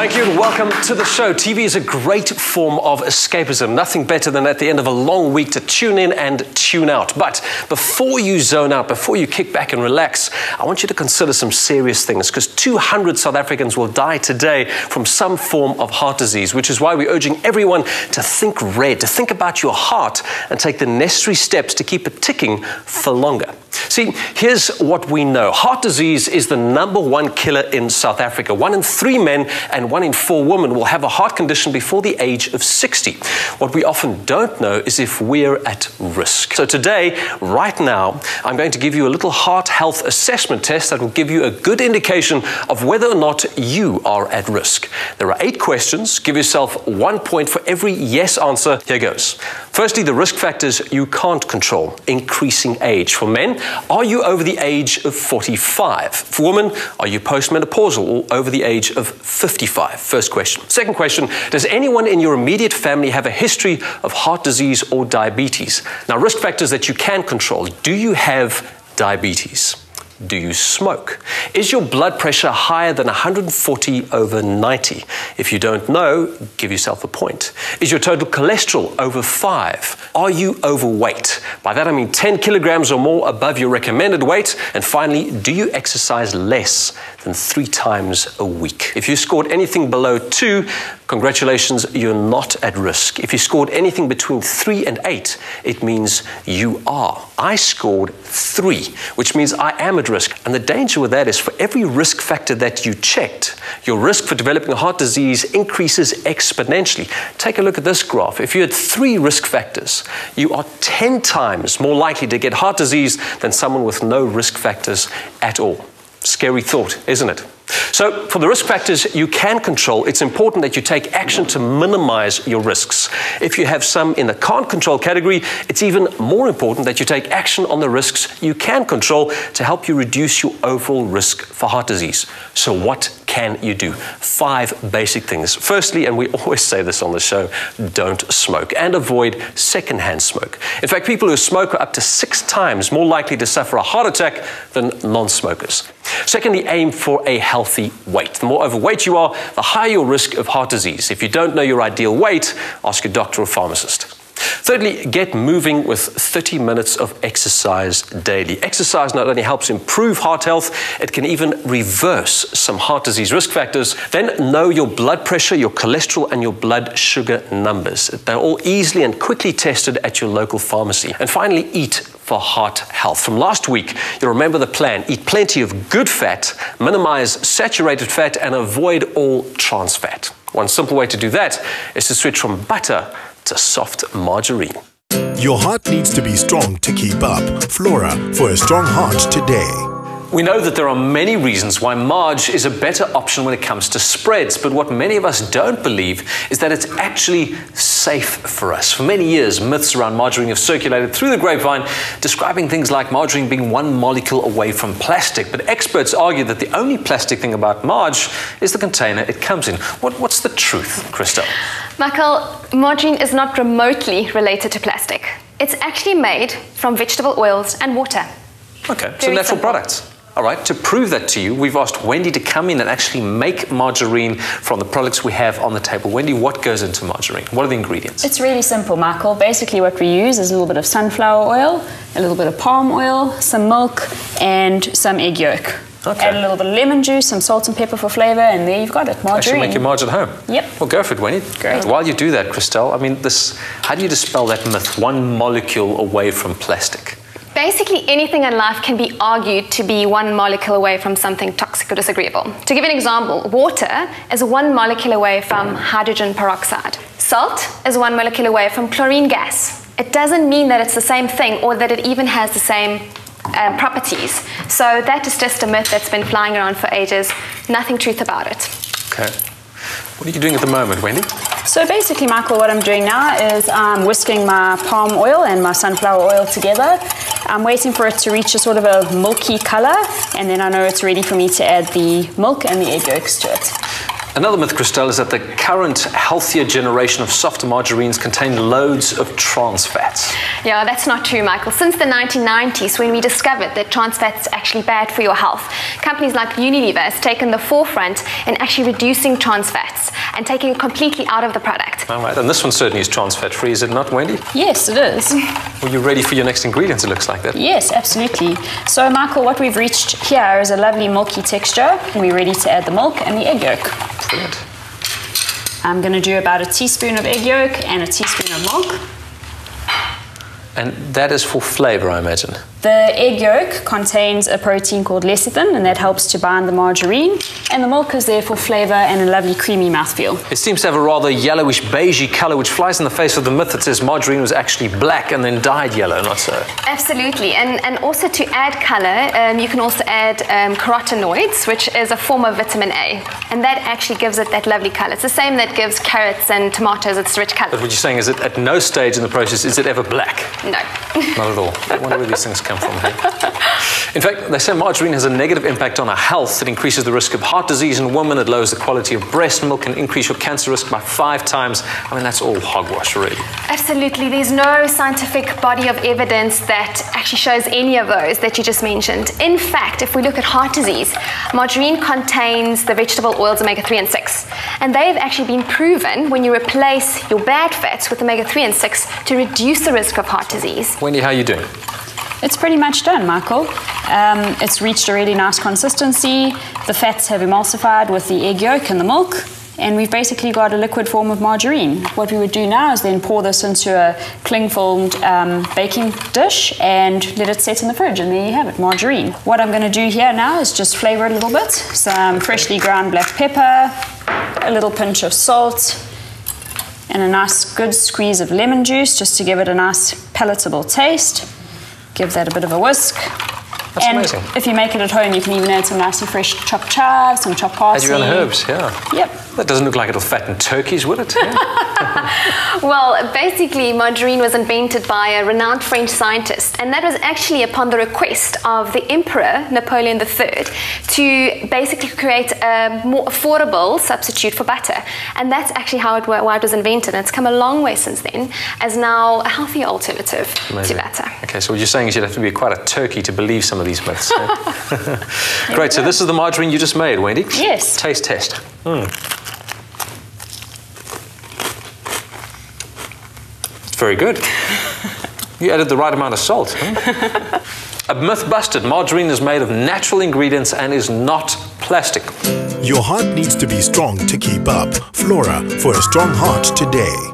Thank you and welcome to the show. TV is a great form of escapism. Nothing better than at the end of a long week to tune in and tune out. But before you zone out, before you kick back and relax, I want you to consider some serious things because 200 South Africans will die today from some form of heart disease, which is why we're urging everyone to think red, to think about your heart and take the necessary steps to keep it ticking for longer. See, here's what we know heart disease is the number one killer in South Africa. One in three men and one in four women will have a heart condition before the age of 60. What we often don't know is if we're at risk. So, today, right now, I'm going to give you a little heart health assessment test that will give you a good indication of whether or not you are at risk. There are eight questions. Give yourself one point for every yes answer. Here goes. Firstly, the risk factors you can't control increasing age. For men, are you over the age of 45? For women, are you postmenopausal or over the age of 55? First question. Second question Does anyone in your immediate family have a history of heart disease or diabetes? Now, risk factors that you can control. Do you have diabetes? Do you smoke? Is your blood pressure higher than 140 over 90? If you don't know, give yourself a point. Is your total cholesterol over 5? Are you overweight? By that I mean 10 kilograms or more above your recommended weight. And finally, do you exercise less than three times a week? If you scored anything below 2, congratulations, you're not at risk. If you scored anything between 3 and 8, it means you are. I scored 3, which means I am at risk. And the danger with that is for every risk factor that you checked, your risk for developing heart disease increases exponentially. Take a look at this graph. If you had three risk factors, you are 10 times more likely to get heart disease than someone with no risk factors at all. Scary thought, isn't it? So, for the risk factors you can control, it's important that you take action to minimize your risks. If you have some in the can't control category, it's even more important that you take action on the risks you can control to help you reduce your overall risk for heart disease. So, what can you do? Five basic things. Firstly, and we always say this on the show, don't smoke and avoid secondhand smoke. In fact, people who smoke are up to six times more likely to suffer a heart attack than non smokers. Secondly, aim for a healthy weight. The more overweight you are, the higher your risk of heart disease. If you don't know your ideal weight, ask your doctor or pharmacist. Thirdly, get moving with 30 minutes of exercise daily. Exercise not only helps improve heart health, it can even reverse some heart disease risk factors. Then know your blood pressure, your cholesterol, and your blood sugar numbers. They're all easily and quickly tested at your local pharmacy. And finally, eat for heart health. From last week, you'll remember the plan eat plenty of good fat, minimize saturated fat, and avoid all trans fat. One simple way to do that is to switch from butter to soft margarine. Your heart needs to be strong to keep up. Flora for a strong heart today. We know that there are many reasons why Marge is a better option when it comes to spreads, but what many of us don't believe is that it's actually safe for us. For many years, myths around margarine have circulated through the grapevine, describing things like margarine being one molecule away from plastic. But experts argue that the only plastic thing about Marge is the container it comes in. What, what's the truth, Christelle? Michael, margarine is not remotely related to plastic. It's actually made from vegetable oils and water. Okay, so natural simple. products. All right, to prove that to you, we've asked Wendy to come in and actually make margarine from the products we have on the table. Wendy, what goes into margarine? What are the ingredients? It's really simple, Michael. Basically, what we use is a little bit of sunflower oil, a little bit of palm oil, some milk, and some egg yolk. Okay. Add a little bit of lemon juice, some salt and pepper for flavour, and there you've got it, Margarine. Actually margarine. make your marge at home. Yep. Well, go for it, Wendy. Great. While you do that, Christelle, I mean, this, how do you dispel that myth, one molecule away from plastic? Basically, anything in life can be argued to be one molecule away from something toxic or disagreeable. To give an example, water is one molecule away from hydrogen peroxide. Salt is one molecule away from chlorine gas. It doesn't mean that it's the same thing or that it even has the same um, properties. So that is just a myth that's been flying around for ages. Nothing truth about it. Okay. What are you doing at the moment, Wendy? So basically, Michael, what I'm doing now is I'm whisking my palm oil and my sunflower oil together. I'm waiting for it to reach a sort of a milky colour, and then I know it's ready for me to add the milk and the egg yolks to it. Another myth, Christelle, is that the current healthier generation of soft margarines contain loads of trans fats. Yeah, that's not true, Michael. Since the 1990s, when we discovered that trans fats are actually bad for your health, companies like Unilever has taken the forefront in actually reducing trans fats and taking it completely out of the product. All right, and this one certainly is trans fat free, is it not, Wendy? Yes, it is. Are you ready for your next ingredients? It looks like that. Yes, absolutely. So, Michael, what we've reached here is a lovely milky texture. We're ready to add the milk and the egg yolk. Brilliant. I'm going to do about a teaspoon of egg yolk and a teaspoon of milk. And that is for flavor, I imagine. The egg yolk contains a protein called lecithin, and that helps to bind the margarine. And the milk is there for flavour and a lovely creamy mouthfeel. It seems to have a rather yellowish beigey colour, which flies in the face of the myth that says margarine was actually black and then dyed yellow, not so. Absolutely, and, and also to add colour, um, you can also add um, carotenoids, which is a form of vitamin A, and that actually gives it that lovely colour. It's the same that gives carrots and tomatoes its rich colour. But what you're saying is that at no stage in the process is it ever black. No. Not at all. I wonder where these things come from. Hey? In fact, they say margarine has a negative impact on our health. It increases the risk of heart disease in women. It lowers the quality of breast milk and increase your cancer risk by five times. I mean, that's all hogwash, really. Absolutely. There's no scientific body of evidence that actually shows any of those that you just mentioned. In fact, if we look at heart disease, margarine contains the vegetable oils omega 3 and 6. And they've actually been proven when you replace your bad fats with omega 3 and 6 to reduce the risk of heart disease. Wendy, how are you doing? It's pretty much done, Michael. Um, it's reached a really nice consistency. The fats have emulsified with the egg yolk and the milk. And we've basically got a liquid form of margarine. What we would do now is then pour this into a cling filmed um, baking dish and let it set in the fridge. And there you have it, margarine. What I'm going to do here now is just flavor it a little bit. Some freshly ground black pepper, a little pinch of salt, and a nice good squeeze of lemon juice just to give it a nice palatable taste. Give that a bit of a whisk. That's and amazing. if you make it at home, you can even add some nicely fresh chopped chives, some chopped parsley. Add your own herbs, yeah. Yep. That doesn't look like it'll fatten turkeys, would it? Yeah. Well, basically, margarine was invented by a renowned French scientist, and that was actually upon the request of the Emperor Napoleon III to basically create a more affordable substitute for butter. And that's actually how it, why it was invented. And it's come a long way since then as now a healthier alternative Amazing. to butter. Okay, so what you're saying is you'd have to be quite a turkey to believe some of these myths. Great, so this is the margarine you just made, Wendy? Yes. Taste test. Mm. It's very good. You added the right amount of salt. huh? a myth busted. Margarine is made of natural ingredients and is not plastic. Your heart needs to be strong to keep up. Flora for a strong heart today.